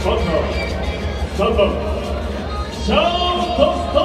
3番3番シャープトストー。